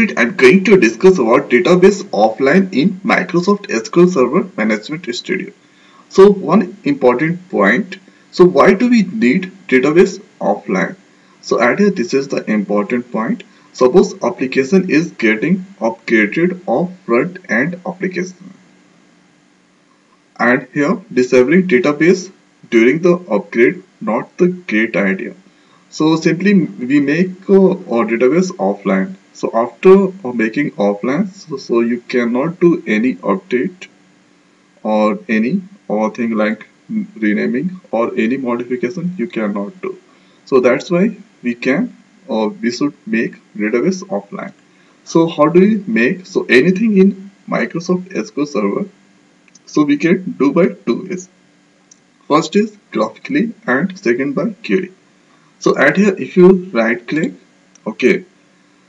I'm going to discuss about database offline in Microsoft SQL Server Management Studio. So one important point. So why do we need database offline? So at here this is the important point. Suppose application is getting upgraded of front end application. And here disabling database during the upgrade not the great idea. So simply we make uh, our database offline so after uh, making offline so, so you cannot do any update or any or thing like renaming or any modification you cannot do. So that's why we can or we should make database offline. So how do we make so anything in Microsoft SQL Server so we can do by two ways. First is graphically and second by query. So at here if you right click okay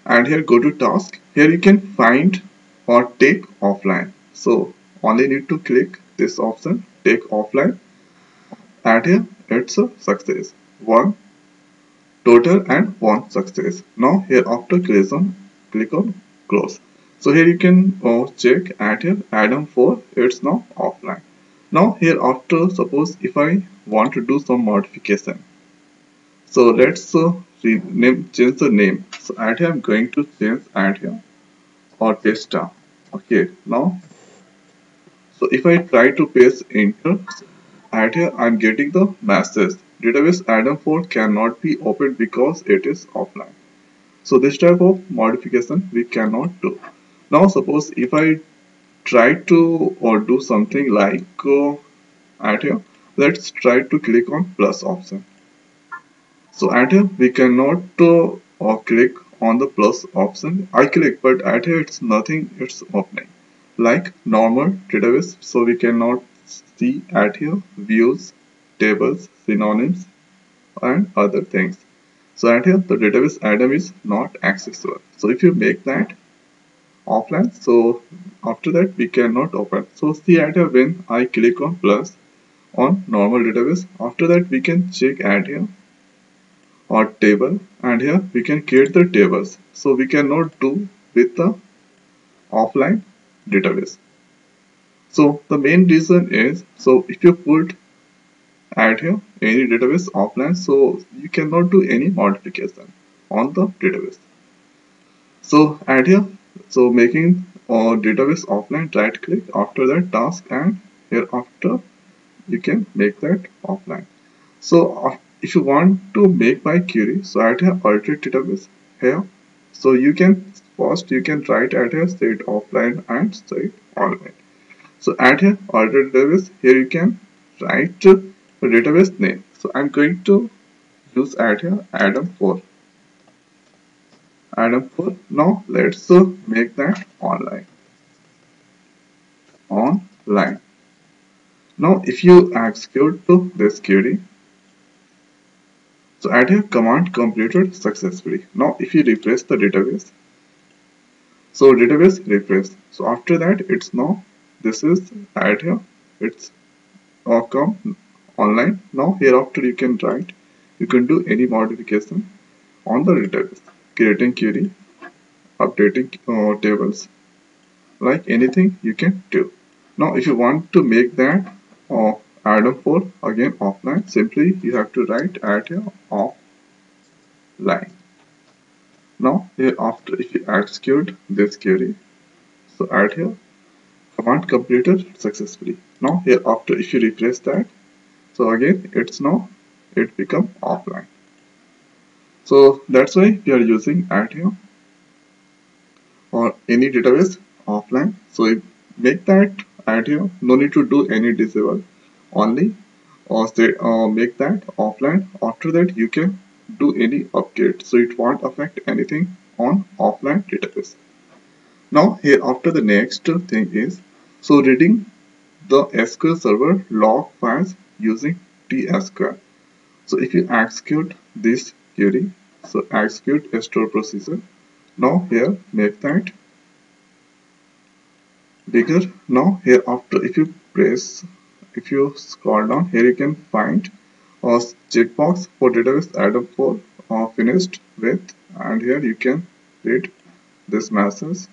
and here go to task. Here you can find or take offline. So only need to click this option take offline. And here it's a success. One total and one success. Now here after creation click on close. So here you can uh, check at here Adam 4 it's now offline. Now here after suppose if I want to do some modification. So let's uh, rename change the name. So at here i'm going to change at here or paste down. Okay now so if i try to paste enter at here i'm getting the message. Database adam 4 cannot be opened because it is offline. So this type of modification we cannot do. Now suppose if i try to or do something like uh, at here let's try to click on plus option so at here we cannot uh, click on the plus option. I click but at here it's nothing it's opening like normal database so we cannot see at here views tables synonyms and other things. So at here the database Adam is not accessible. So if you make that offline so after that we cannot open. So see at here when I click on plus on normal database after that we can check at here or table and here we can create the tables. So we cannot do with the offline database. So the main reason is so if you put add here any database offline so you cannot do any modification on the database. So add here so making a database offline right click after that task and here after you can make that offline. So if you want to make my query so add here alternate database here. So you can first you can write at here state offline and state online. So add here alternate database here you can write the database name. So i'm going to use add here adam 4 adam 4 now let's make that online. Online. Now if you execute to this query so add here command completed successfully. Now if you refresh the database, so database refresh. So after that it's now this is add here it's or come online. Now hereafter you can write you can do any modification on the database creating query updating uh, tables like anything you can do now if you want to make that uh, Adam 4 again offline. Simply you have to write at here offline. Now here after if you add execute this query so add here. Command completed successfully. Now here after if you refresh that. So again it's now it become offline. So that's why we are using add here or any database offline. So make that add here no need to do any disable only or say uh, make that offline. After that you can do any update. So it won't affect anything on offline database. Now here after the next thing is so reading the SQL server log files using tsql so if you execute this query so execute a store procedure. Now here make that bigger. Now here after if you press if you scroll down here you can find a checkbox for database Adam 4 uh, finished with and here you can read this message.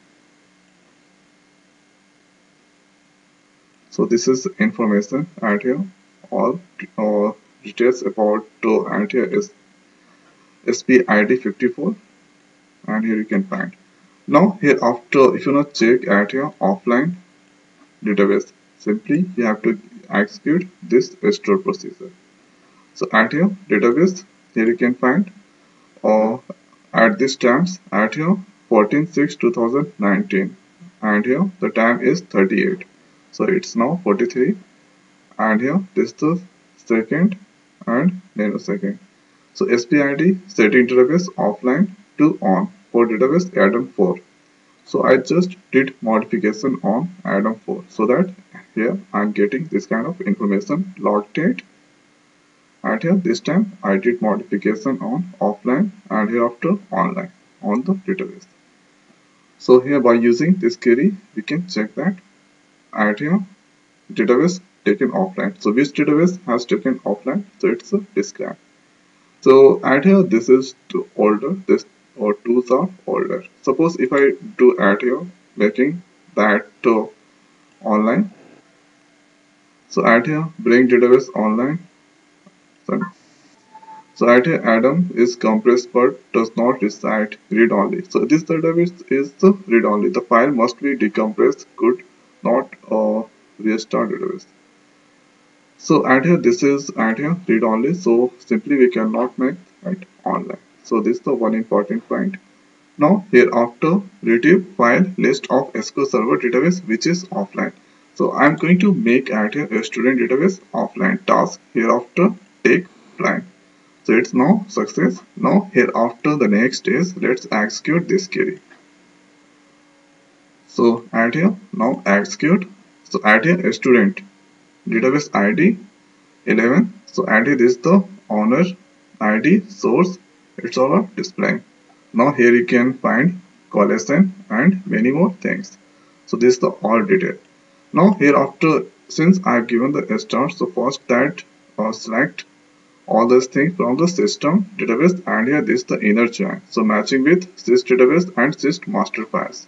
So this is information add here all uh, details about uh, add here is SPID 54 and here you can find. Now here after if you not check add here offline database simply you have to execute this restore procedure. So add here database here you can find or uh, at this times at here 14 6 2019 and here the time is 38 so it's now 43 and here this is second and nanosecond. So SPID set database offline to on for database Adam 4 so I just did modification on Adam 4 so that here I'm getting this kind of information log date and here this time I did modification on offline and hereafter online on the database. So here by using this query we can check that. And here database taken offline. So which database has taken offline? So it's a discrete so add here this is to older this or twos are older. Suppose if I do add here making that uh, online so add here bring database online. Sorry. so add here Adam is compressed but does not reside read only. So this database is the read only. The file must be decompressed could not uh, restart database. So add here this is add here read only. So simply we cannot make it online. So this is the one important point. Now here after retrieve file list of SQL Server database which is offline so I'm going to make a student database offline task hereafter take plan. So it's now success. Now here after the next is let's execute this query. So add here now execute. So add here a student database id 11 so add here this the owner id source. It's all displaying now here you can find collation and many more things. So this is the all detail now here after since I have given the start so first that uh, select all these things from the system database and here this is the inner join so matching with sys database and sys master files.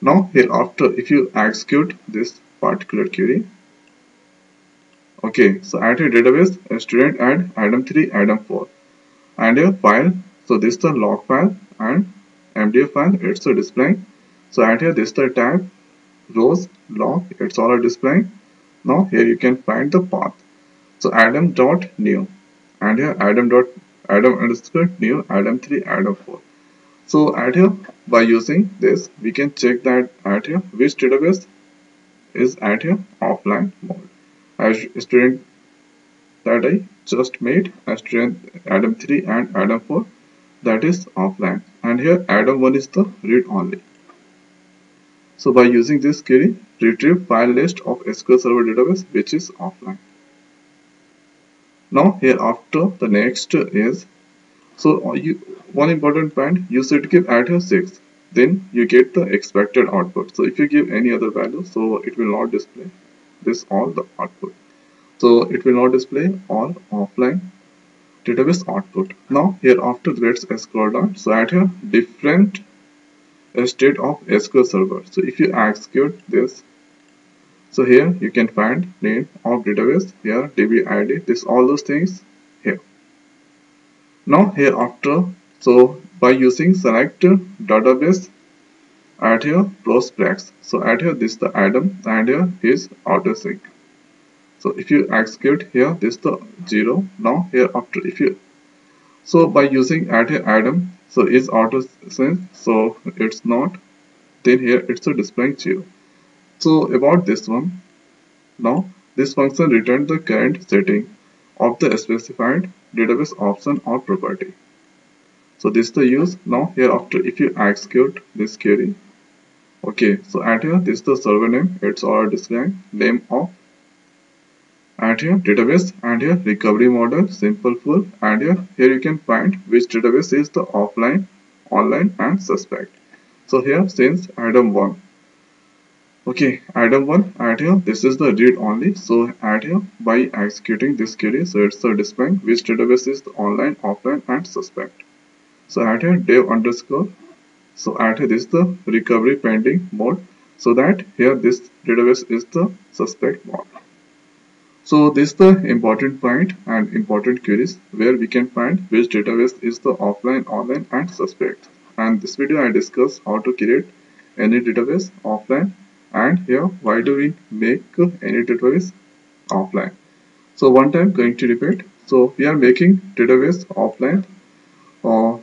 Now here after if you execute this particular query okay so add a database student add adam 3 adam 4 and a file so this is the log file and mdf file it's a displaying so add here this is the tag rows log it's all a displaying now here you can find the path. So adam dot new. And here adam dot adam underscore new adam 3 adam 4 so add here by using this we can check that add here which database is at here offline mode. As student that I just made as student Adam 3 and Adam 4 that is offline. And here Adam 1 is the read only. So by using this query retrieve file list of SQL Server database which is offline. Now here after the next is so uh, you one important point you should give add here 6 then you get the expected output. So if you give any other value so it will not display this all the output. So it will not display all offline database output. Now here after let's scroll down so at here different state of SQL server. So if you execute this so here you can find name of database here db id this all those things here. Now here after so by using select database add here prospects. So add here this the item and here is auto sync so if you execute here this the zero now here after if you so by using add here Adam so is auto sync so it's not. Then here it's a displaying zero so about this one. Now this function returns the current setting of the specified database option or property. So this is the use. Now here after if you execute this query okay. So at here this is the server name it's our displaying name of and here database and here recovery model simple full and here here you can find which database is the offline online and suspect. So here since adam 1 okay adam 1 add here this is the read only. So add here by executing this query so it's the displaying which database is the online offline and suspect. So add here dev underscore. So at this is the recovery pending mode. So that here this database is the suspect mode so this is the important point and important queries where we can find which database is the offline online and suspect. And this video I discuss how to create any database offline and here why do we make any database offline? So one time going to repeat. So we are making database offline or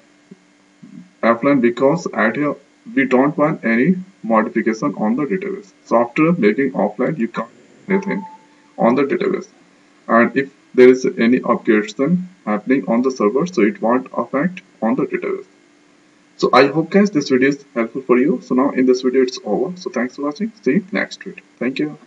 uh, offline because at here we don't want any modification on the database. So after making offline you can't anything on the database and if there is any upgrades happening on the server so it won't affect on the database so I hope guys this video is helpful for you. So now in this video it's over. So thanks for watching. See you next video. Thank you.